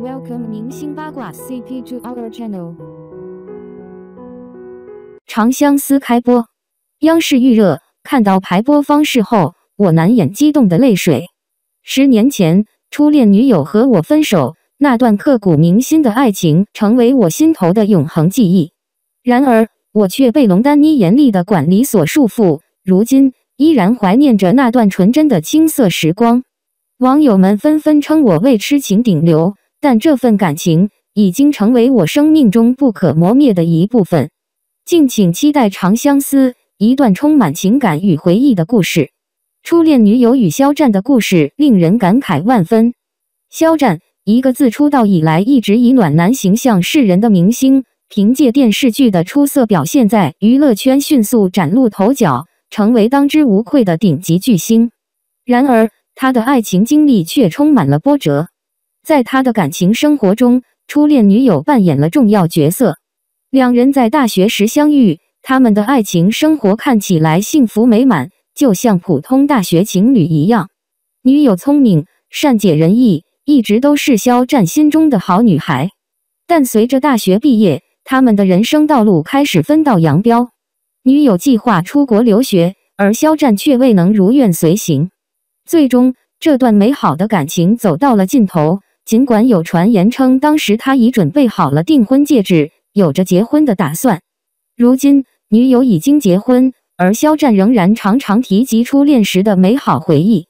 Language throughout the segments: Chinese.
Welcome 明星八卦 CP to our channel。长相思开播，央视预热，看到排播方式后，我难掩激动的泪水。十年前，初恋女友和我分手，那段刻骨铭心的爱情，成为我心头的永恒记忆。然而，我却被龙丹妮严厉的管理所束缚，如今依然怀念着那段纯真的青涩时光。网友们纷纷称我为痴情顶流。但这份感情已经成为我生命中不可磨灭的一部分。敬请期待《长相思》，一段充满情感与回忆的故事。初恋女友与肖战的故事令人感慨万分。肖战，一个自出道以来一直以暖男形象示人的明星，凭借电视剧的出色表现，在娱乐圈迅速崭露头角，成为当之无愧的顶级巨星。然而，他的爱情经历却充满了波折。在他的感情生活中，初恋女友扮演了重要角色。两人在大学时相遇，他们的爱情生活看起来幸福美满，就像普通大学情侣一样。女友聪明、善解人意，一直都是肖战心中的好女孩。但随着大学毕业，他们的人生道路开始分道扬镳。女友计划出国留学，而肖战却未能如愿随行。最终，这段美好的感情走到了尽头。尽管有传言称当时他已准备好了订婚戒指，有着结婚的打算，如今女友已经结婚，而肖战仍然常常提及初恋时的美好回忆。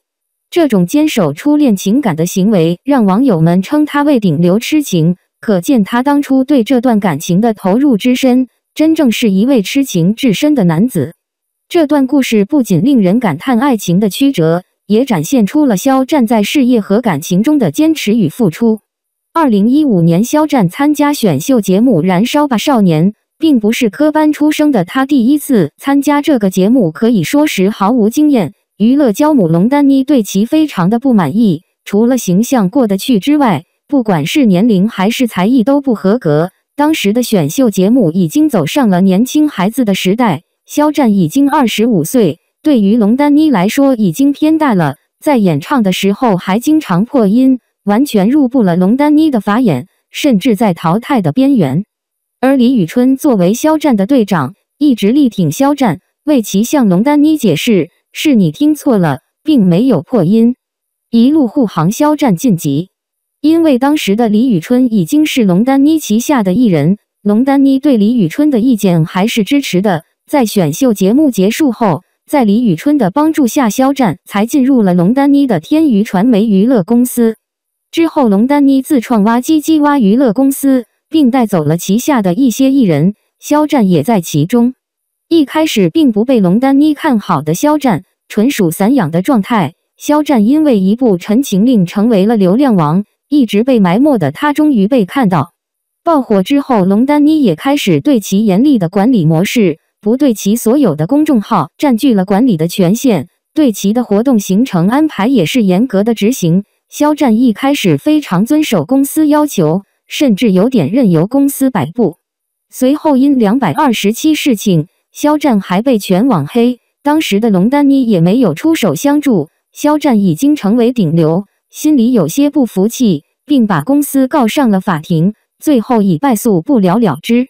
这种坚守初恋情感的行为，让网友们称他为顶流痴情，可见他当初对这段感情的投入之深，真正是一位痴情至深的男子。这段故事不仅令人感叹爱情的曲折。也展现出了肖战在事业和感情中的坚持与付出。二零一五年，肖战参加选秀节目《燃烧吧少年》，并不是科班出生的他第一次参加这个节目，可以说是毫无经验。娱乐教母龙丹妮对其非常的不满意，除了形象过得去之外，不管是年龄还是才艺都不合格。当时的选秀节目已经走上了年轻孩子的时代，肖战已经二十五岁。对于龙丹妮来说，已经偏大了。在演唱的时候还经常破音，完全入不了龙丹妮的法眼，甚至在淘汰的边缘。而李宇春作为肖战的队长，一直力挺肖战，为其向龙丹妮解释：“是你听错了，并没有破音。”一路护航肖战晋级。因为当时的李宇春已经是龙丹妮旗下的艺人，龙丹妮对李宇春的意见还是支持的。在选秀节目结束后。在李宇春的帮助下，肖战才进入了龙丹妮的天娱传媒娱乐公司。之后，龙丹妮自创挖机机挖娱乐公司，并带走了旗下的一些艺人，肖战也在其中。一开始并不被龙丹妮看好的肖战，纯属散养的状态。肖战因为一部《陈情令》成为了流量王，一直被埋没的他终于被看到，爆火之后，龙丹妮也开始对其严厉的管理模式。不对其所有的公众号占据了管理的权限，对其的活动行程安排也是严格的执行。肖战一开始非常遵守公司要求，甚至有点任由公司摆布。随后因两百二十七事情，肖战还被全网黑。当时的龙丹妮也没有出手相助。肖战已经成为顶流，心里有些不服气，并把公司告上了法庭，最后以败诉不了了之。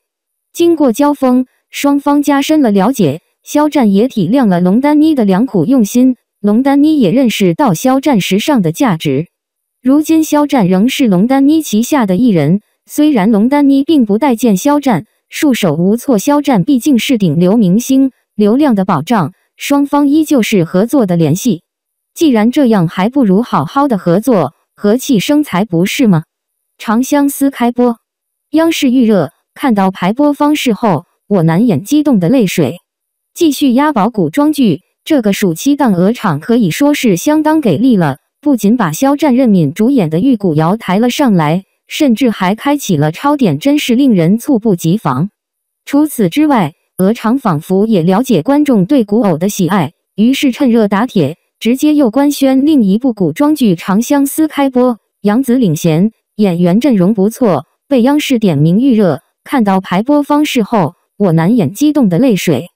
经过交锋。双方加深了了解，肖战也体谅了龙丹妮的良苦用心，龙丹妮也认识到肖战时尚的价值。如今，肖战仍是龙丹妮旗下的艺人，虽然龙丹妮并不待见肖战，束手无措。肖战毕竟是顶流明星，流量的保障，双方依旧是合作的联系。既然这样，还不如好好的合作，和气生财，不是吗？长相思开播，央视预热，看到排播方式后。我难掩激动的泪水。继续押宝古装剧，这个暑期档鹅厂可以说是相当给力了。不仅把肖战、任敏主演的《玉骨遥》抬了上来，甚至还开启了超点，真是令人猝不及防。除此之外，鹅厂仿佛也了解观众对古偶的喜爱，于是趁热打铁，直接又官宣另一部古装剧《长相思》开播，杨紫领衔，演员阵容不错，被央视点名预热。看到排播方式后。我难掩激动的泪水。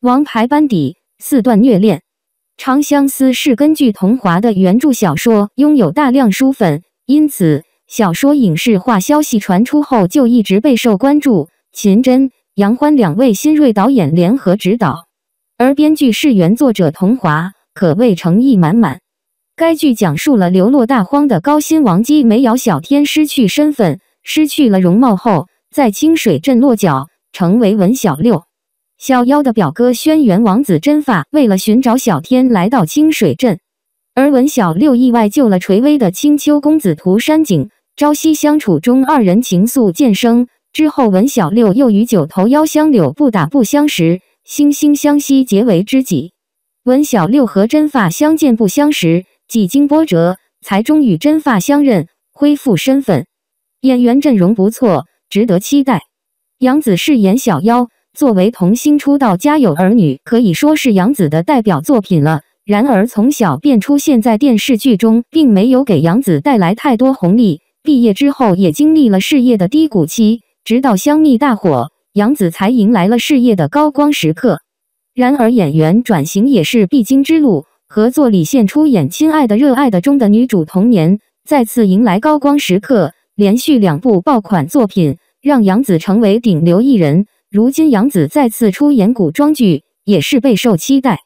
王牌班底，四段虐恋，《长相思》是根据桐华的原著小说，拥有大量书粉，因此小说、影视化消息传出后就一直备受关注。秦真、杨欢两位新锐导演联合执导，而编剧是原作者桐华，可谓诚意满满。该剧讲述了流落大荒的高薪王姬梅瑶小天失去身份、失去了容貌后，在清水镇落脚，成为文小六。小妖的表哥轩辕王子真发为了寻找小天来到清水镇，而文小六意外救了垂危的青丘公子涂山璟。朝夕相处中，二人情愫渐生。之后，文小六又与九头妖相柳不打不相识，惺惺相惜，结为知己。文小六和真发相见不相识。几经波折，才终与真发相认，恢复身份。演员阵容不错，值得期待。杨紫饰演小妖，作为童星出道，家有儿女，可以说是杨紫的代表作品了。然而，从小便出现在电视剧中，并没有给杨紫带来太多红利。毕业之后，也经历了事业的低谷期，直到香蜜大火，杨紫才迎来了事业的高光时刻。然而，演员转型也是必经之路。合作李现出演《亲爱的热爱的》中的女主童年，再次迎来高光时刻。连续两部爆款作品，让杨紫成为顶流艺人。如今杨紫再次出演古装剧，也是备受期待。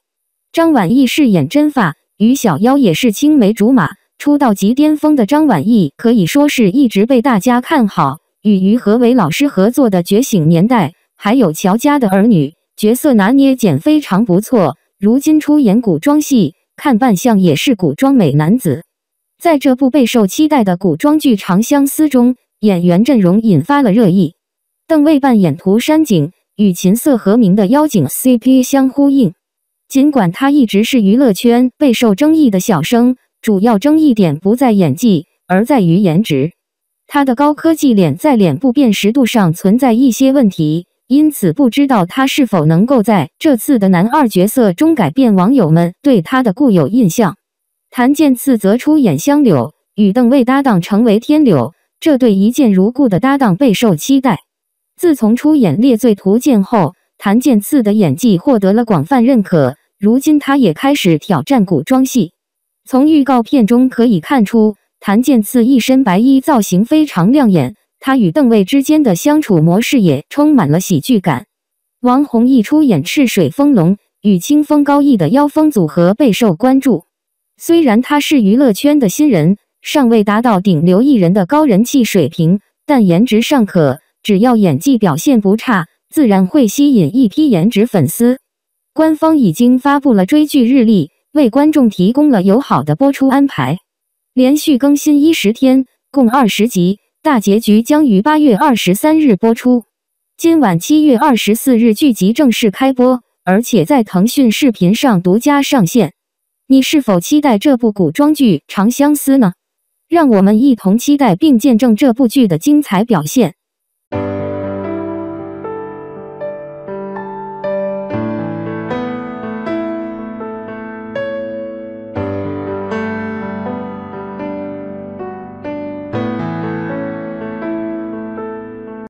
张晚意饰演真发，与小妖也是青梅竹马，出道即巅峰的张晚意可以说是一直被大家看好。与于和伟老师合作的《觉醒年代》，还有乔家的儿女，角色拿捏简非常不错。如今出演古装戏，看扮相也是古装美男子。在这部备受期待的古装剧《长相思》中，演员阵容引发了热议。邓为扮演涂山璟，与琴瑟和鸣的妖精 CP 相呼应。尽管他一直是娱乐圈备受争议的小生，主要争议点不在演技，而在于颜值。他的高科技脸在脸部辨识度上存在一些问题。因此，不知道他是否能够在这次的男二角色中改变网友们对他的固有印象。谭健次则出演香柳，与邓为搭档成为天柳，这对一见如故的搭档备受期待。自从出演《猎罪图鉴》后，谭健次的演技获得了广泛认可。如今，他也开始挑战古装戏。从预告片中可以看出，谭健次一身白衣，造型非常亮眼。他与邓为之间的相处模式也充满了喜剧感。王弘毅出演赤水风龙，与清风高义的妖风组合备受关注。虽然他是娱乐圈的新人，尚未达到顶流艺人的高人气水平，但颜值尚可，只要演技表现不差，自然会吸引一批颜值粉丝。官方已经发布了追剧日历，为观众提供了友好的播出安排，连续更新一十天，共二十集。大结局将于八月二十三日播出。今晚七月二十四日剧集正式开播，而且在腾讯视频上独家上线。你是否期待这部古装剧《长相思》呢？让我们一同期待并见证这部剧的精彩表现。